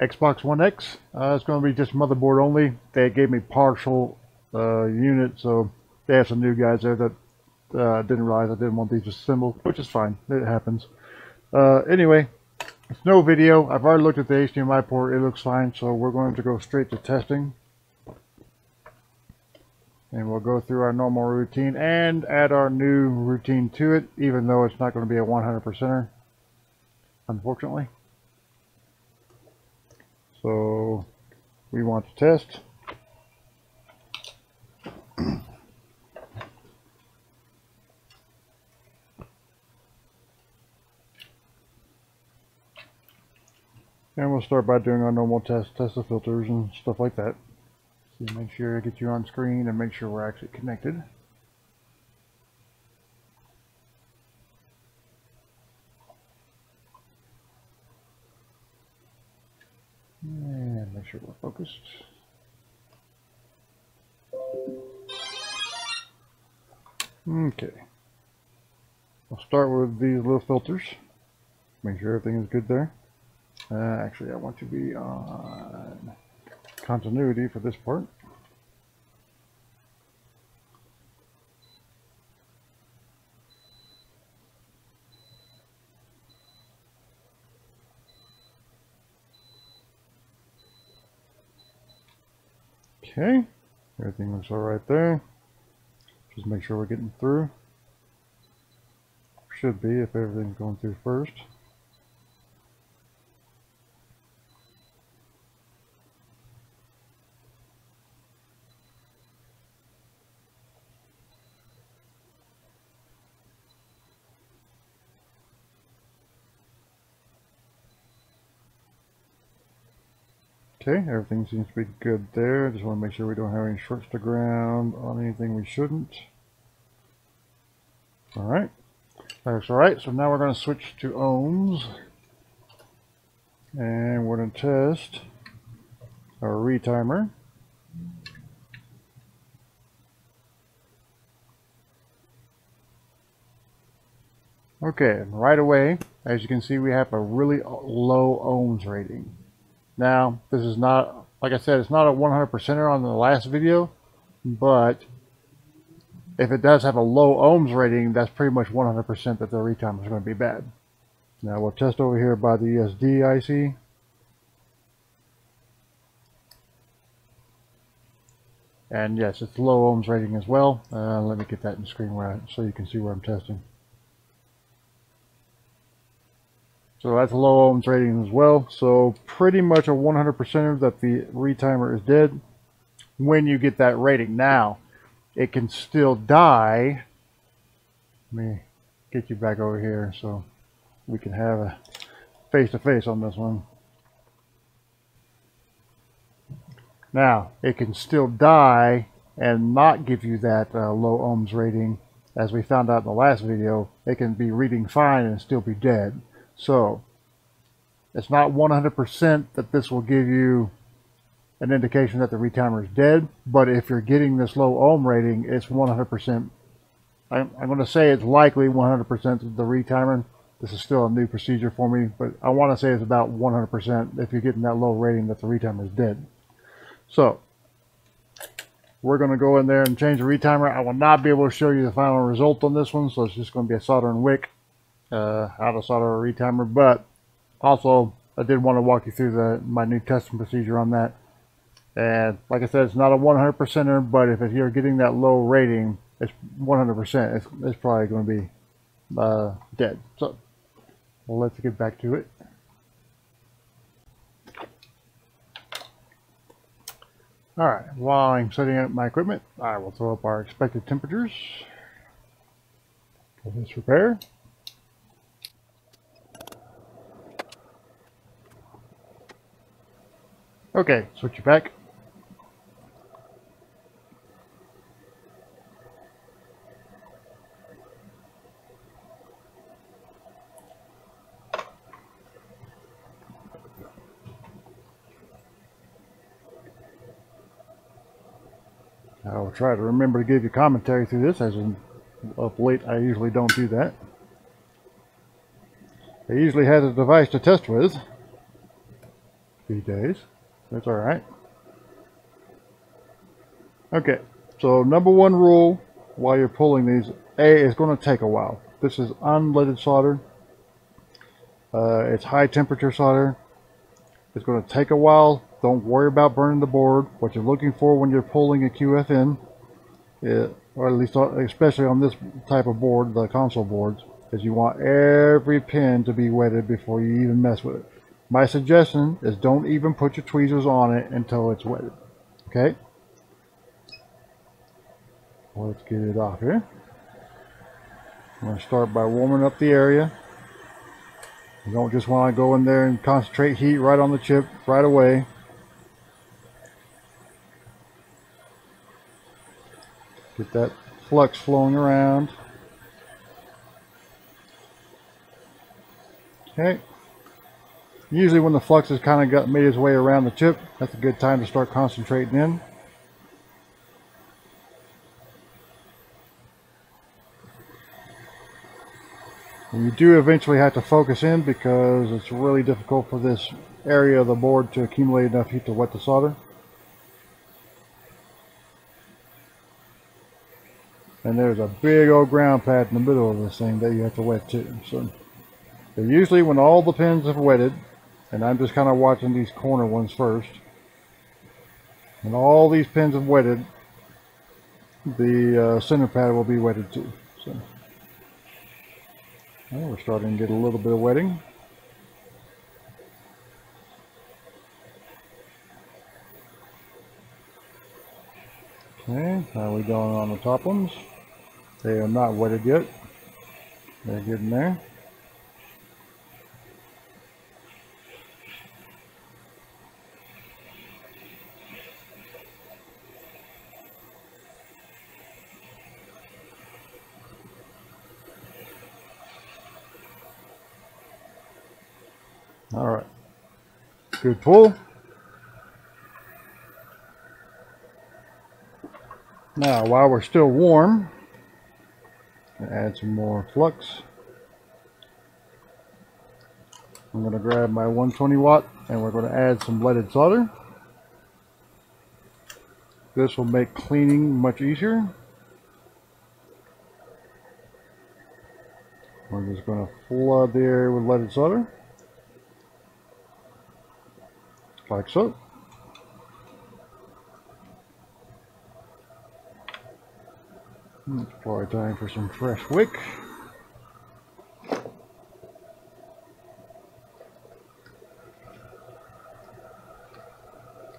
Xbox One X. Uh, it's going to be just motherboard only. They gave me partial uh, unit, so they have some new guys there that uh, didn't realize I didn't want these assembled, which is fine. It happens. Uh, anyway, it's no video. I've already looked at the HDMI port. It looks fine, so we're going to go straight to testing. And we'll go through our normal routine and add our new routine to it, even though it's not going to be a 100%er, unfortunately. So we want to test. And we'll start by doing our normal test, test the filters and stuff like that. So make sure I get you on screen and make sure we're actually connected. And make sure we're focused. Okay. I'll start with these little filters. Make sure everything is good there. Uh, actually, I want to be on continuity for this part. Okay, everything looks all right there. Just make sure we're getting through. Should be if everything's going through first. Okay, everything seems to be good there. Just want to make sure we don't have any shorts to ground on anything we shouldn't. Alright, that's alright. So now we're going to switch to ohms. And we're going to test our retimer. Okay, right away, as you can see, we have a really low ohms rating. Now, this is not, like I said, it's not a 100%er on the last video, but if it does have a low ohms rating, that's pretty much 100% that the retimer is going to be bad. Now we'll test over here by the ESD IC. And yes, it's low ohms rating as well. Uh, let me get that in the screen I, so you can see where I'm testing. So that's low ohms rating as well. So pretty much a 100% that the retimer is dead when you get that rating. Now, it can still die. Let me get you back over here so we can have a face-to-face -face on this one. Now, it can still die and not give you that uh, low ohms rating. As we found out in the last video, it can be reading fine and still be dead. So, it's not 100% that this will give you an indication that the retimer is dead, but if you're getting this low ohm rating, it's 100%. I'm, I'm going to say it's likely 100% the retimer. This is still a new procedure for me, but I want to say it's about 100% if you're getting that low rating that the retimer is dead. So, we're going to go in there and change the retimer. I will not be able to show you the final result on this one, so it's just going to be a soldering wick uh, how to solder a retimer. But also, I did want to walk you through the my new testing procedure on that. And like I said, it's not a 100%er, but if you're getting that low rating, it's 100%. It's, it's probably going to be uh, dead. So, well, let's get back to it. Alright, while I'm setting up my equipment, I will throw up our expected temperatures for this repair. Okay, switch it back. I will try to remember to give you commentary through this, as in, of late I usually don't do that. I usually have a device to test with. few days. That's all right. Okay, so number one rule while you're pulling these, A, it's going to take a while. This is unleaded solder. Uh, it's high temperature solder. It's going to take a while. Don't worry about burning the board. What you're looking for when you're pulling a QFN, it, or at least especially on this type of board, the console boards, is you want every pin to be wetted before you even mess with it. My suggestion is don't even put your tweezers on it until it's wet. Okay? Let's get it off here. I'm going to start by warming up the area. You don't just want to go in there and concentrate heat right on the chip right away. Get that flux flowing around. Okay. Usually when the flux has kind of got made its way around the chip, that's a good time to start concentrating in. you do eventually have to focus in because it's really difficult for this area of the board to accumulate enough heat to wet the solder. And there's a big old ground pad in the middle of this thing that you have to wet too. So, so usually when all the pins have wetted, and I'm just kind of watching these corner ones first, And all these pins have wetted, the uh, center pad will be wetted too. So. Well, we're starting to get a little bit of wetting. Okay, how are we going on the top ones? They are not wetted yet. They're getting there. All right. Good pull. Now, while we're still warm, add some more flux. I'm going to grab my 120 watt and we're going to add some leaded solder. This will make cleaning much easier. We're just going to flood the area with leaded solder. Like so. It's probably time for some fresh wick.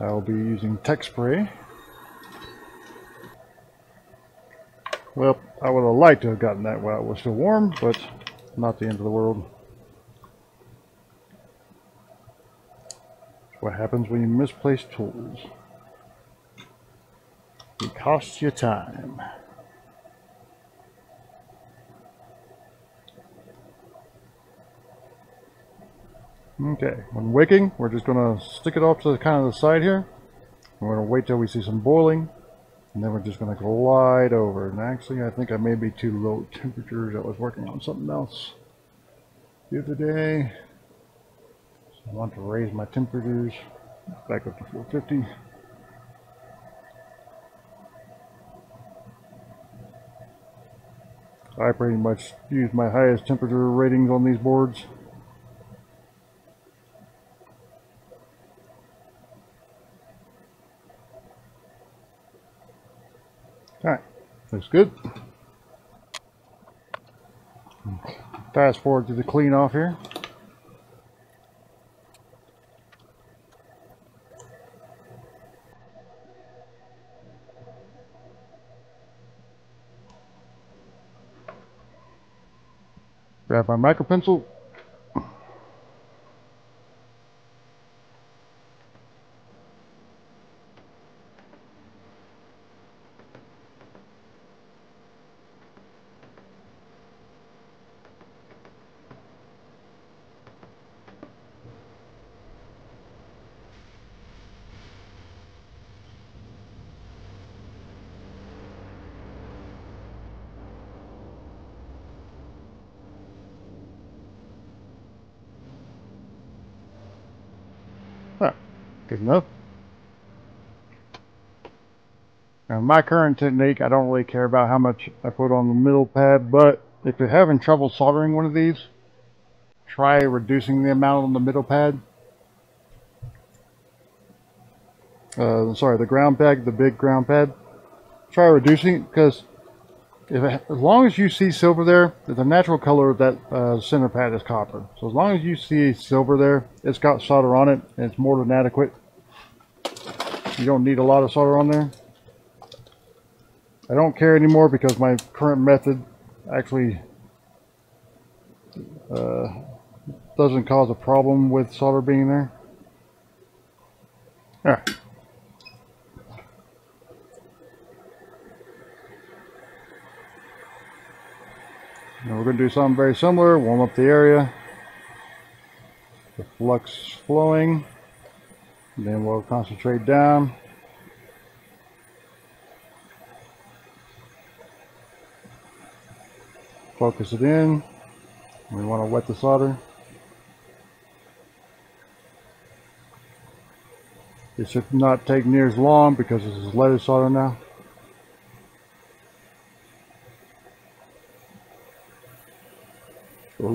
I will be using Techspray. Well, I would have liked to have gotten that while it was still warm, but not the end of the world. What happens when you misplace tools. It costs you time. Okay, when wicking, we're just going to stick it off to the kind of the side here. We're going to wait till we see some boiling, and then we're just going to glide over. And actually, I think I may be too low temperatures. I was working on something else the other day. I want to raise my temperatures back up to 450. I pretty much use my highest temperature ratings on these boards. Alright, looks good. Fast forward to the clean off here. Grab my micro pencil. Good enough. Now my current technique, I don't really care about how much I put on the middle pad, but if you're having trouble soldering one of these, try reducing the amount on the middle pad. Uh, sorry, the ground pad, the big ground pad. Try reducing it because if as long as you see silver there, the natural color of that uh, center pad is copper. So as long as you see silver there, it's got solder on it, and it's more than adequate. You don't need a lot of solder on there. I don't care anymore because my current method actually uh, doesn't cause a problem with solder being there. Alright. Now going to do something very similar, warm up the area. The flux flowing. then we'll concentrate down. Focus it in. We want to wet the solder. It should not take near as long because this is leaded solder now.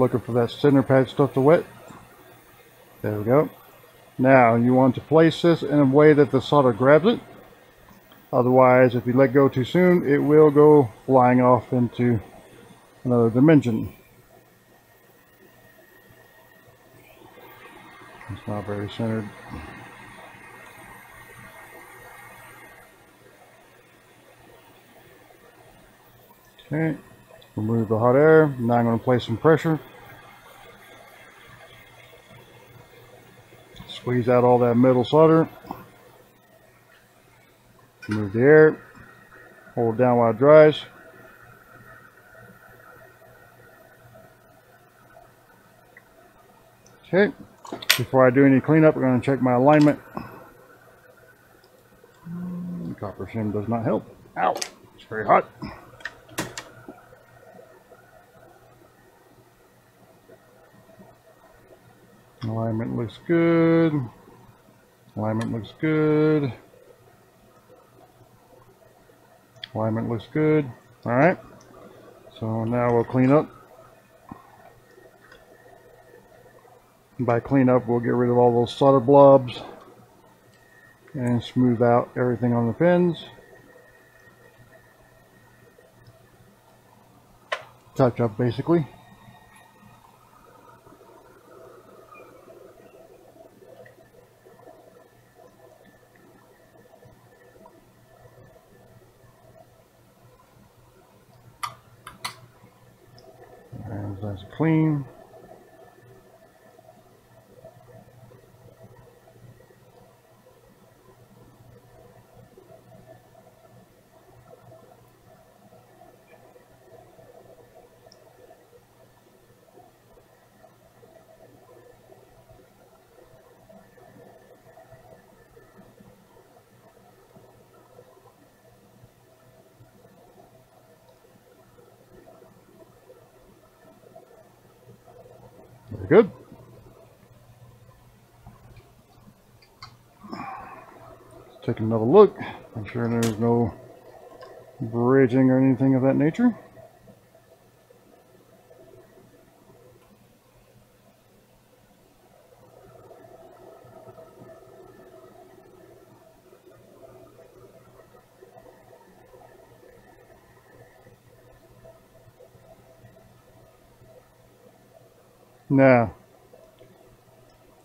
Looking for that center pad stuff to wet. There we go. Now you want to place this in a way that the solder grabs it. Otherwise, if you let go too soon, it will go flying off into another dimension. It's not very centered. Okay, remove the hot air. Now I'm going to place some pressure. Squeeze out all that metal solder. Remove the air. Hold down while it dries. Okay, before I do any cleanup, I'm going to check my alignment. Copper shim does not help. Ow, it's very hot. Alignment looks good. Alignment looks good. Alignment looks good. All right. So now we'll clean up. by clean up, we'll get rid of all those solder blobs and smooth out everything on the pins. Touch up basically. And clean. Good. Let's take another look. Make sure there's no bridging or anything of that nature. Now,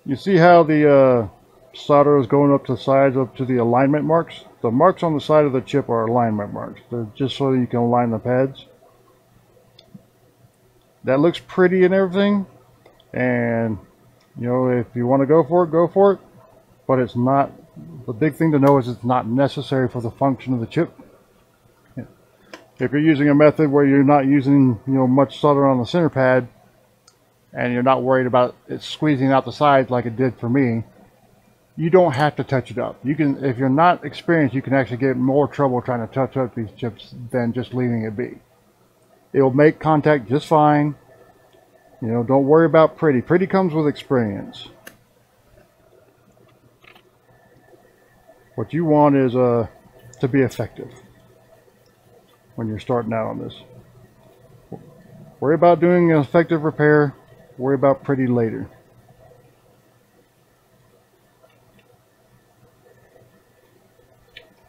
you see how the uh, solder is going up to the sides, up to the alignment marks? The marks on the side of the chip are alignment marks. They're just so that you can align the pads. That looks pretty and everything. And, you know, if you want to go for it, go for it. But it's not, the big thing to know is it's not necessary for the function of the chip. If you're using a method where you're not using, you know, much solder on the center pad, and you're not worried about it squeezing out the sides like it did for me, you don't have to touch it up. You can, if you're not experienced, you can actually get more trouble trying to touch up these chips than just leaving it be. It will make contact just fine. You know, don't worry about pretty. Pretty comes with experience. What you want is uh, to be effective when you're starting out on this. Worry about doing an effective repair. Worry about pretty later.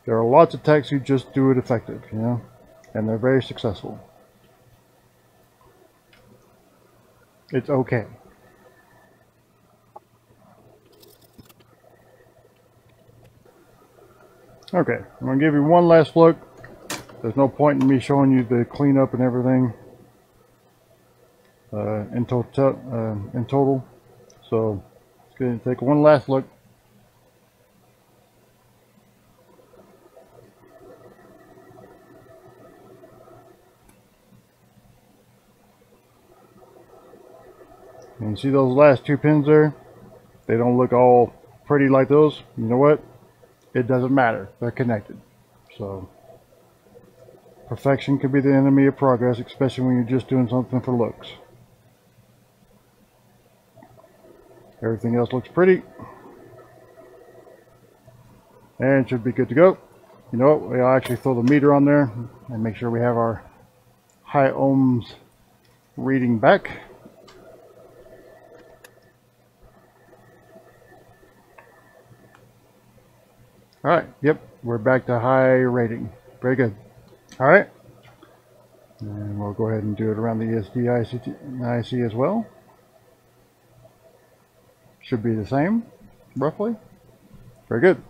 There are lots of techs who just do it effective, you know, and they're very successful. It's okay. Okay, I'm going to give you one last look. There's no point in me showing you the cleanup and everything in, to uh, in total. So, let's go and take one last look. And see those last two pins there? They don't look all pretty like those. You know what? It doesn't matter. They're connected. So, perfection can be the enemy of progress, especially when you're just doing something for looks. Everything else looks pretty. And should be good to go. You know what? We'll actually throw the meter on there and make sure we have our high ohms reading back. All right, yep, we're back to high rating. Very good. All right, and we'll go ahead and do it around the ESD IC as well. Should be the same, roughly. Very good.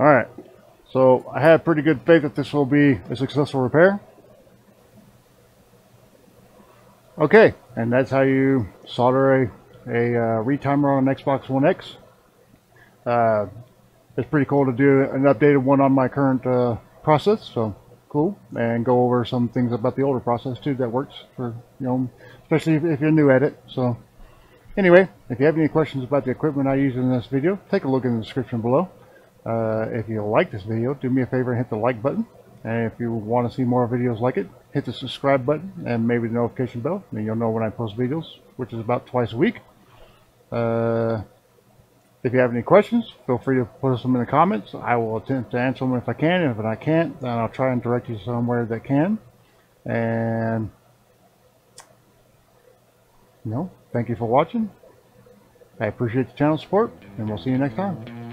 All right, so I have pretty good faith that this will be a successful repair. Okay, and that's how you solder a, a uh, retimer on an Xbox One X. Uh, it's pretty cool to do an updated one on my current uh, process. So cool, and go over some things about the older process too that works for you know, especially if, if you're new at it. So anyway, if you have any questions about the equipment I use in this video, take a look in the description below. Uh, if you like this video, do me a favor and hit the like button. And if you want to see more videos like it, hit the subscribe button and maybe the notification bell. Then you'll know when I post videos, which is about twice a week. Uh, if you have any questions, feel free to put them in the comments. I will attempt to answer them if I can. And if I can't, then I'll try and direct you somewhere that can. And, you know, thank you for watching. I appreciate the channel support, and we'll see you next time.